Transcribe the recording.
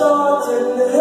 starting